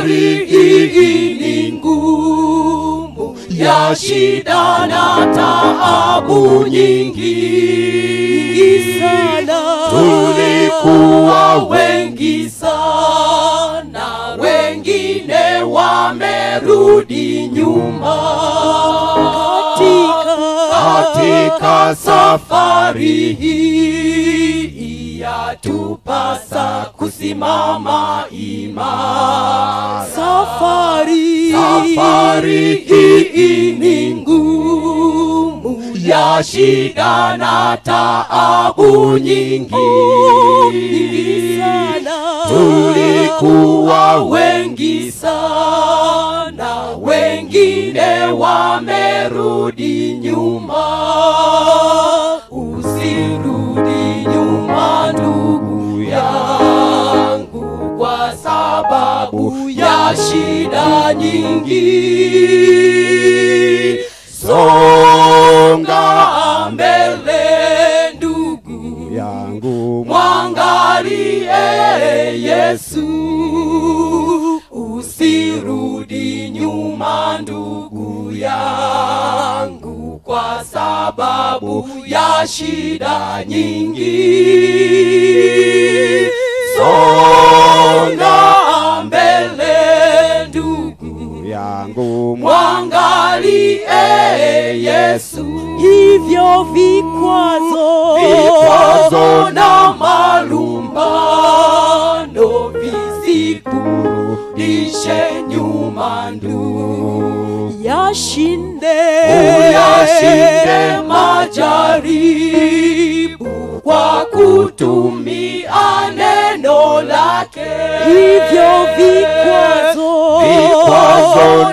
safari hii ni ngumu ya shida na taabu nyingi. Sana. Tulikuwa wengi sana wengine wamerudi nyuma. Katika safari hii yatupasa kusimama imara. Safari safari hii ni ngumu ya shida na taabu nyingi. Sana tulikuwa wengi sana wengine wamerudi nyuma sababu shida nyingi. Songa mbele ndugu yangu. mwangalie Yesu, usirudi nyuma ndugu yangu, kwa sababu ya shida nyingi. Songa mbele mwangalie Yesu. Hivyo vikwazo. Vikwazo na malumbano visikurudishe nyuma ndugu yashinde. Uyashinde majaribu kwa kutumia neno lake. Hivyo vikwazo. Vikwazo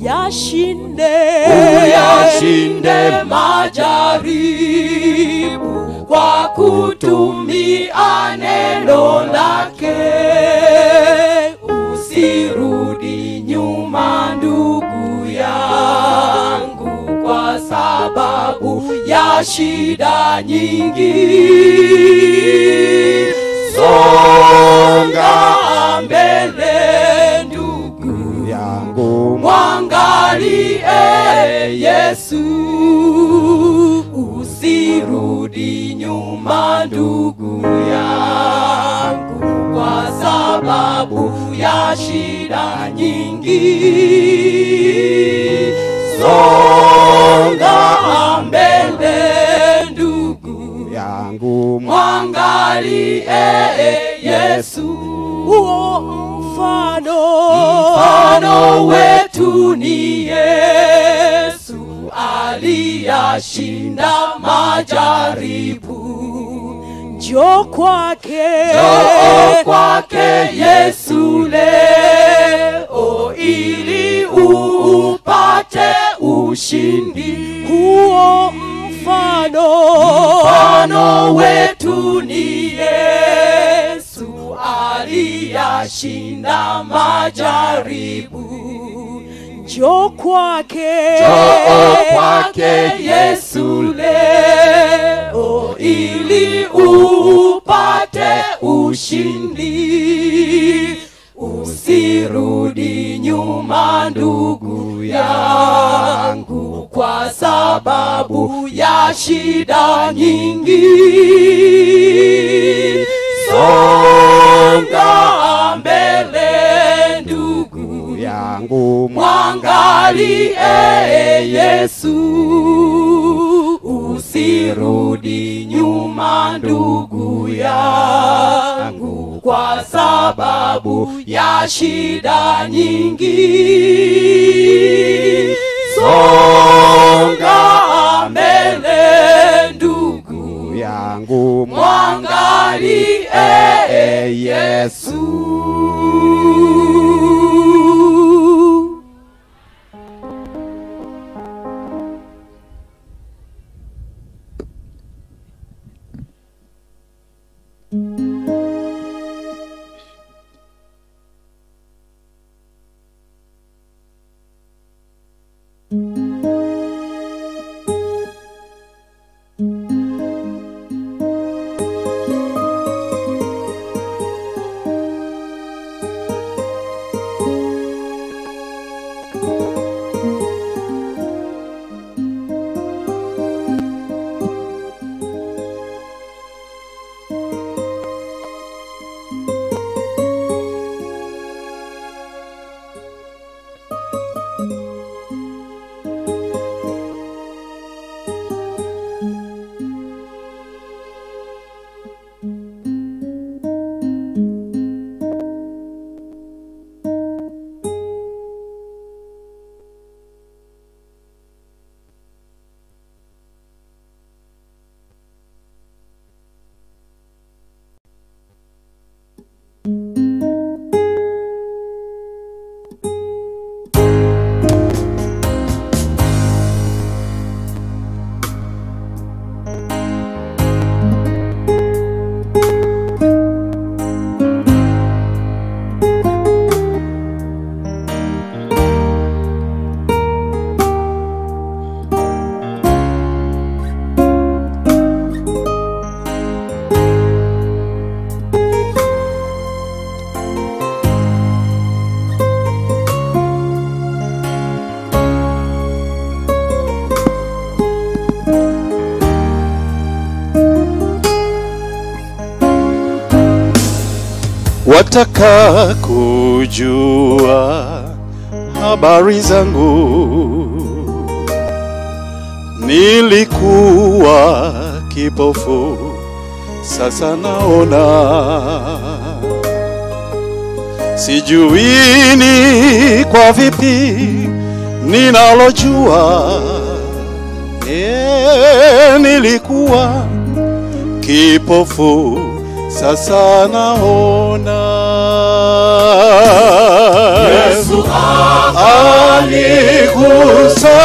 ndugu yashinde uyashinde majaribu kwa kutumia neno lake. Usirudi nyuma ndugu yangu kwa sababu ya shida nyingi Yesu, usirudi nyuma ndugu yangu, kwa sababu ya shida nyingi. Songa mbele ndugu, yangu mwangalie Yesu uo mfano mfano wetu ni Yesu aliyashinda majaribu. njo kwake Njoo kwake Yesu leo ili upate ushindi. huo mfano Mfano wetu ni Yesu aliyashinda majaribu. Njo kwake Njoo kwake Yesu leo ili upate ushindi. Usirudi nyuma ndugu yangu, kwa sababu ya shida nyingi. Songa mbele yangu mwangalie Yesu, usirudi nyuma ndugu yangu, kwa sababu ya shida nyingi. Songa mbele ndugu yangu mwangalie Yesu. Wataka kujua habari zangu, nilikuwa kipofu, sasa naona. Sijui ni kwa vipi ninalojua, e, nilikuwa kipofu, sasa naona. Yesu alikusanika,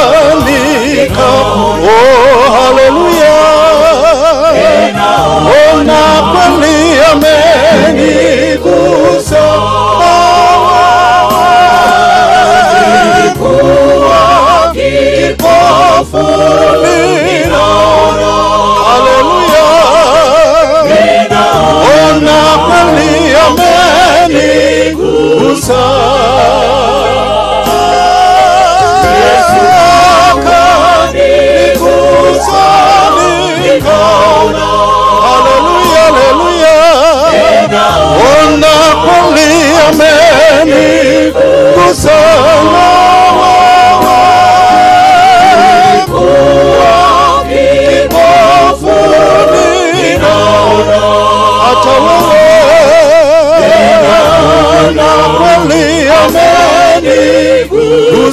감사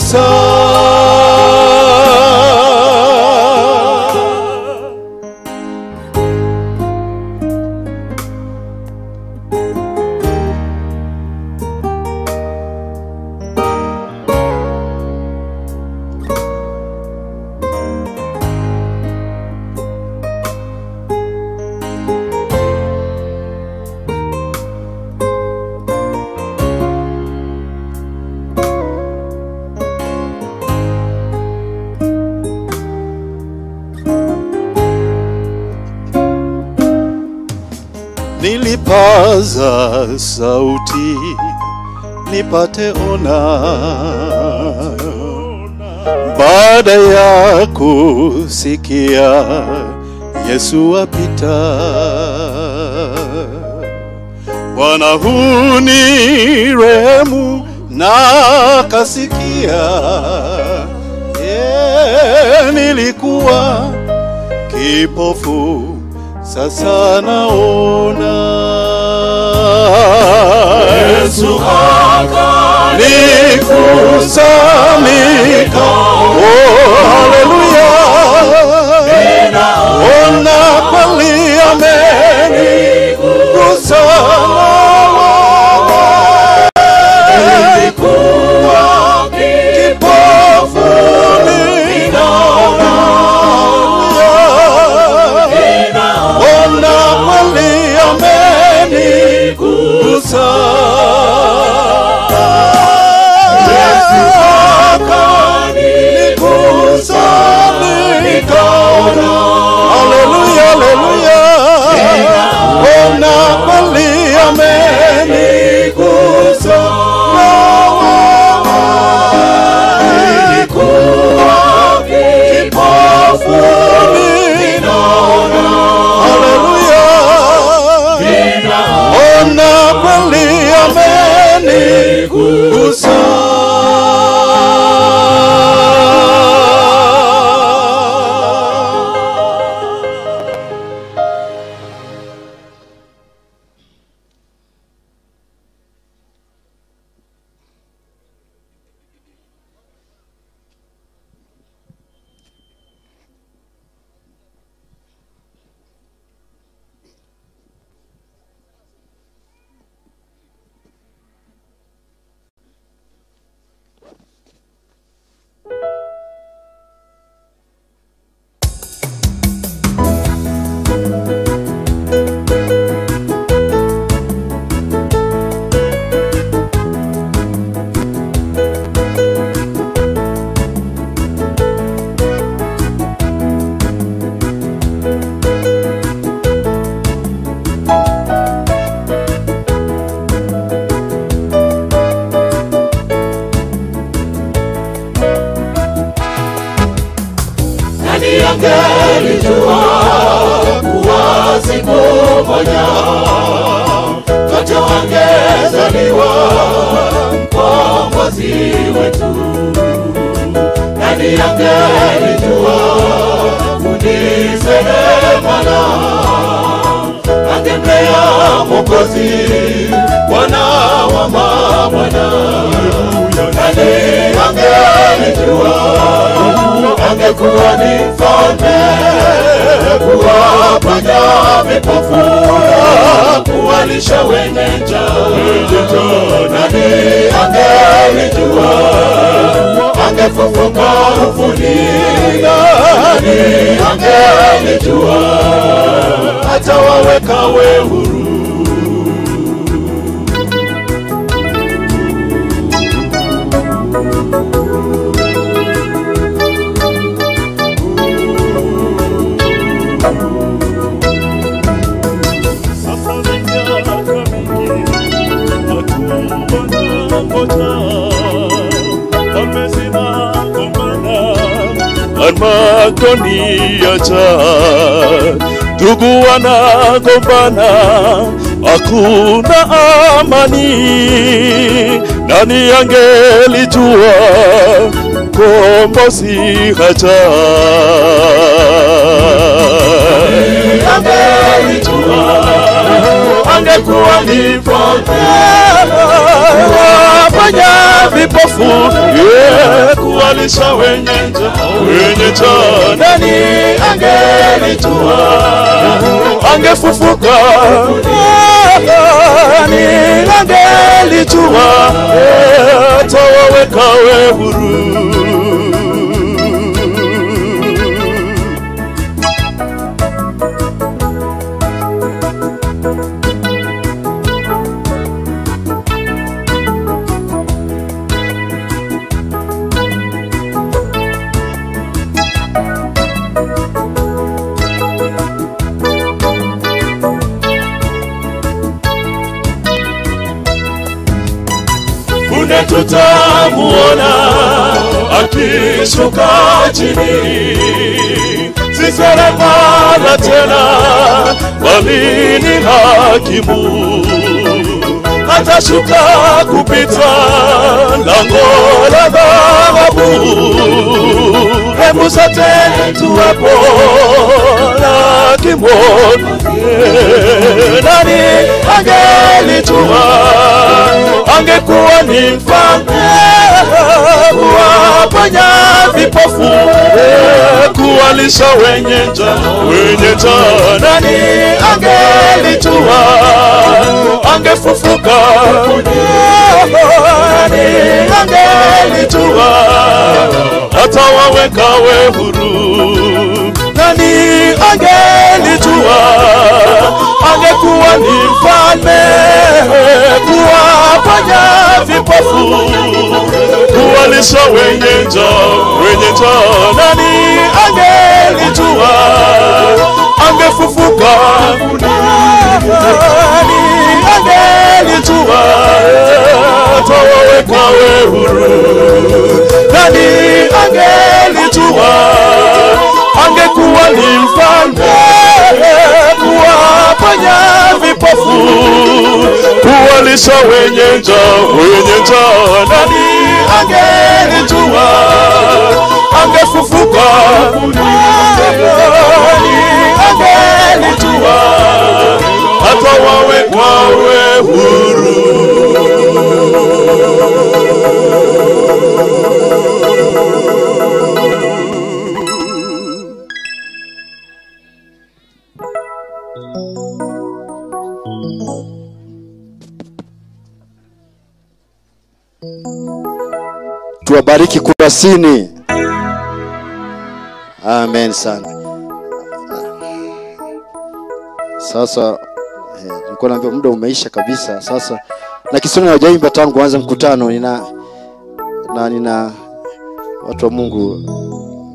soul. Nilipaza sauti nipate ona, baada ya kusikia Yesu apita. Bwana huni rehemu na kasikia, yeah, nilikuwa kipofu sasa naona. Yesu akanikusanika, oh haleluya, ona kweli amenigusa. Yes, you are. Hallelujah, hallelujah. Oh, now, believe me. Amenigusa. Nani angemlea Mwokozi, Bwana wa mabwana. Angekuwa ni mfalme kuwaponya vipofu kuwalisha wenye njaa. Nani angelijua angefufuka ufuni? Nani angelijua hata wawekawe huru? Armagoniacha, ndugu wanagombana, hakuna amani. Nani angelijua haja angelijua angekuwa ni wafanya vipofu yeah, kuwalisha wenye njaa wenye njaa nani angelijua angefufuka. Nani angelijua atawaweka we huru tutamuona akishuka chini, si tena, bali ni hakimu. Atashuka kupita lango la dhahabu. Hebu sote tuwepo na kimwona nani angelijua angekuwa ni mfalme kuwaponya vipofu kuwalisha wenye njaa wenye njaa. Nani angelijua angefufuka. Angelijua atawaweka we huru. Nani angelijua angekuwa ni mfalme kuwaponya vipofu kuwalisha wenye njaa wenye njaa. Nani angelijua angefufuka. nani tawawekawe huru nani angelijua angekuwa ni mfalme kuwaponya vipofu kuwalisha wenye njaa wenye njaa. Nani angelijua angefufuka nani angelijua hata wawekwawe huru tuwabariki kurasini. Amen sana. Sasa eh, naambia muda umeisha kabisa. Sasa na kisoni hawajaimba tangu anza mkutano, nina na nina watu wa Mungu,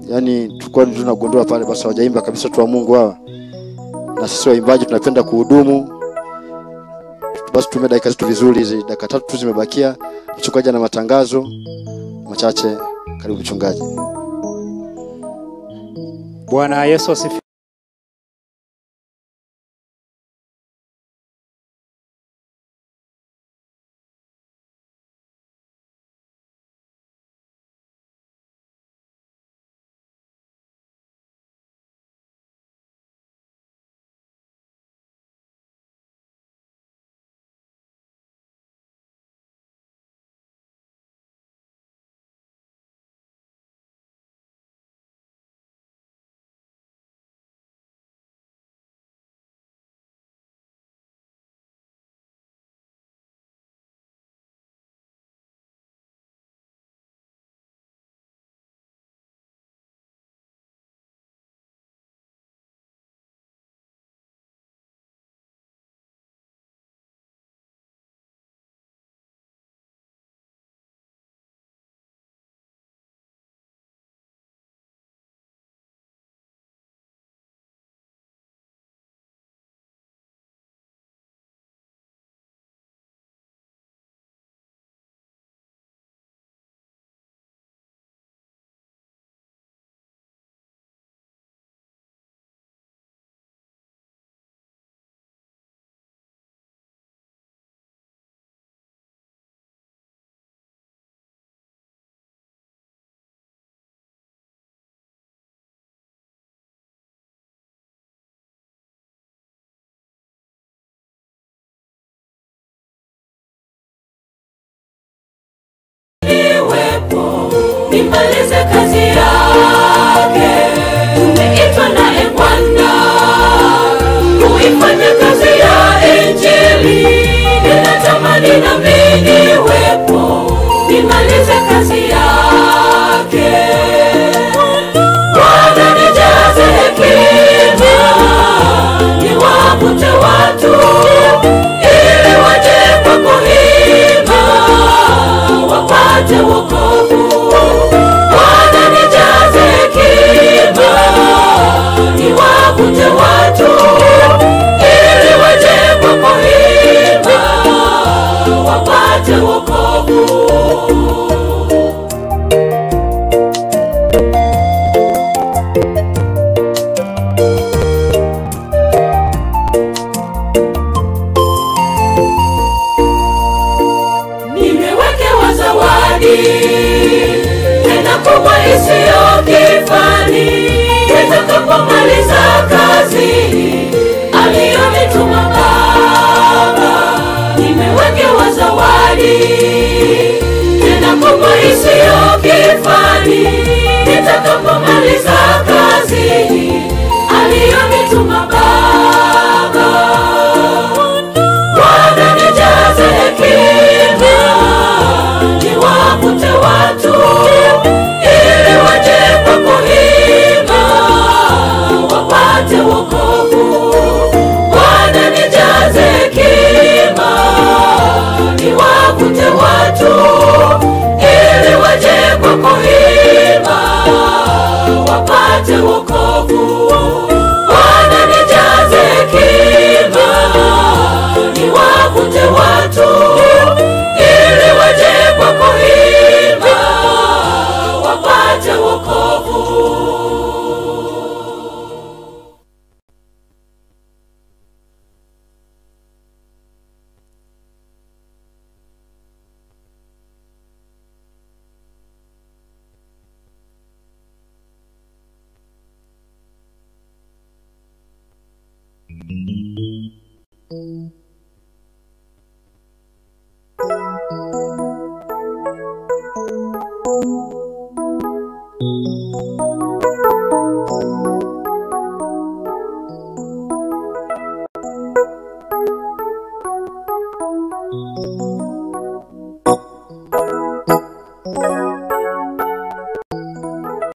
yani tulikuwa tunagundua pale, basi hawajaimba kabisa watu wa Mungu hawa, na sisi waimbaji tunapenda kuhudumu. Basi tume dakika zetu vizuri, hizi dakika tatu tu zimebakia. Mchungaji na matangazo machache. Karibu mchungaji. Bwana Yesu asifiwe. Nifanye nitakapomaliza kazi aliyonituma woke.